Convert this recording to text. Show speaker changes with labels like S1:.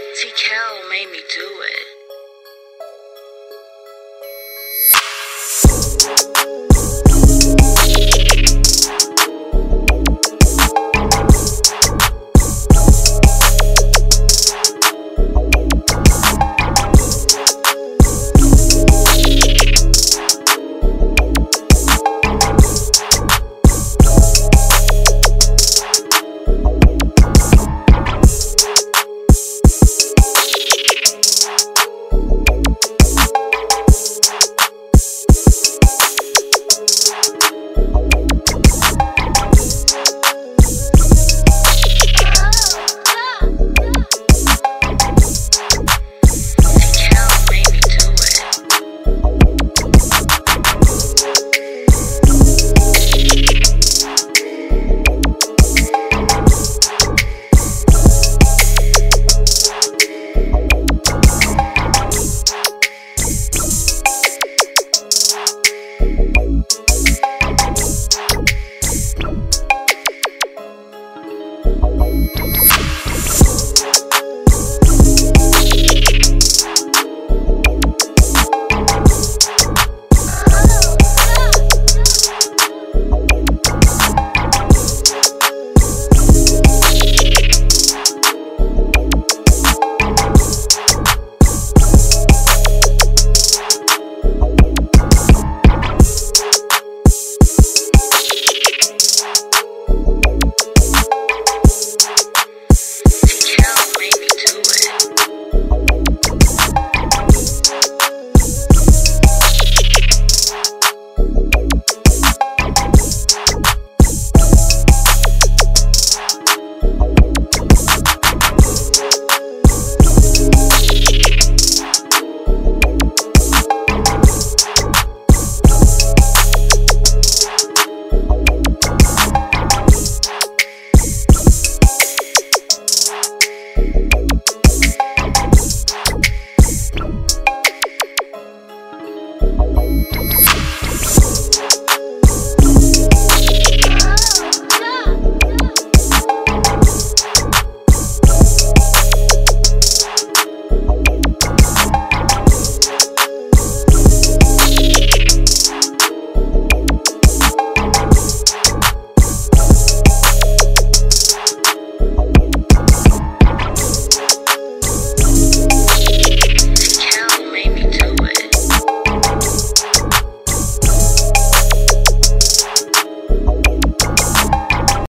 S1: T. Kel made me do it.